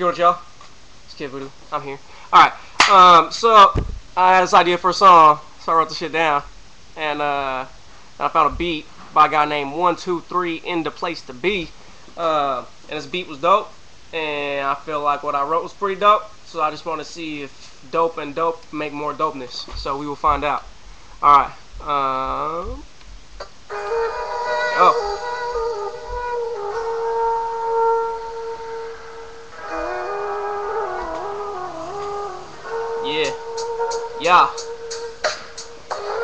good with y'all? It's Kid Voodoo. I'm here. Alright, um, so I had this idea for a song, so I wrote this shit down. And uh, I found a beat by a guy named 123 in the place to be. Uh, and this beat was dope. And I feel like what I wrote was pretty dope. So I just want to see if dope and dope make more dopeness. So we will find out. Alright. Um, Yeah.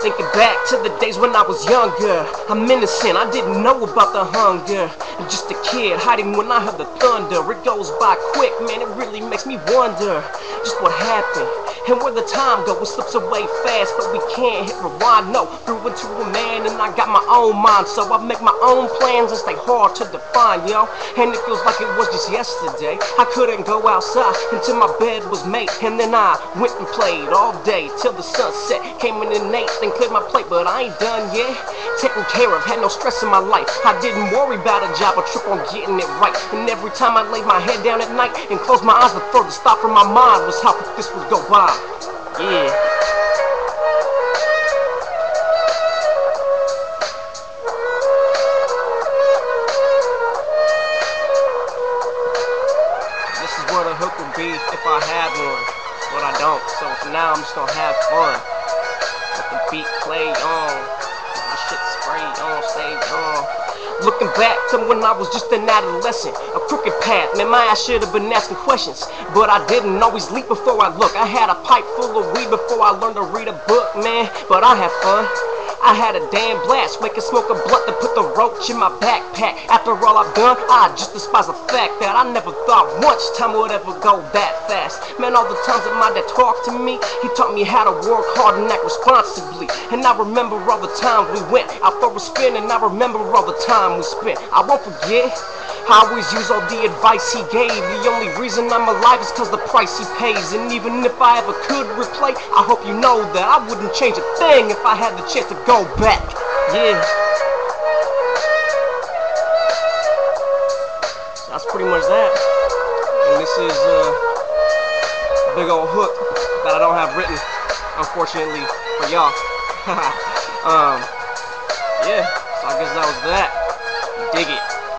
Thinking back to the days when I was younger, I'm innocent, I didn't know about the hunger. I'm just a kid hiding when I heard the thunder. It goes by quick, man, it really makes me wonder just what happened. And where the time go, it slips away fast, but we can't hit rewind. No, grew into a man and I got my own mind, so I make my own plans and stay hard to define, yo. And it feels like it was just yesterday. I couldn't go outside until my bed was made, and then I went and played all day till the sunset. Came in the night and cleared my plate, but I ain't done yet. Taken care of, had no stress in my life. I didn't worry about a job or trip on getting it right. And every time I laid my head down at night and closed my eyes, the furthest thought from my mind was how this would go by. Yeah. This is where the hook would be if I had one. But I don't. So for now I'm just gonna have fun. Let the beat play on. The shit spray on, stay on. Looking back to when I was just an adolescent, a crooked path, man, my ass should have been asking questions. But I didn't always leap before I look. I had a pipe full of weed before I learned to read a book, man. But I had fun. I had a damn blast, wake and smoke a blunt to put the roach in my backpack. After all I've done, I just despise the fact that I never thought once time would ever go that fast. Man, all the times that my dad talked to me, he taught me how to work hard and act responsibly. And I remember all the times we went out for a spin, and I remember all the time we spent. I won't forget. I always use all the advice he gave. The only reason I'm alive is cause the price he pays. And even if I ever could replay, I hope you know that I wouldn't change a thing if I had the chance to go back. Yeah. That's pretty much that. And this is uh, a big old hook that I don't have written, unfortunately, for y'all. um, yeah, so I guess that was that. Dig it.